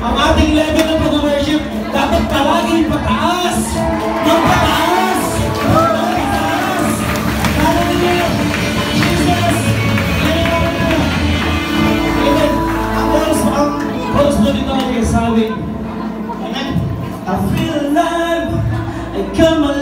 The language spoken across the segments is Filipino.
ang ating level ng pag-worship dapat palaging pataas! Ng pataas! Ng pataas! Hallelujah! Jesus! Amen! Ang chorus, ang chorus mo dito sabi, Amen? I feel alive, I come alive,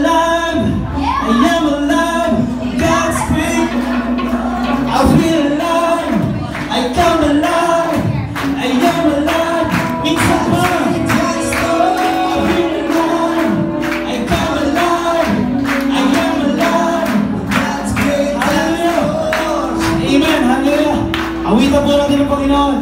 Awitan po natin ang Panginoon.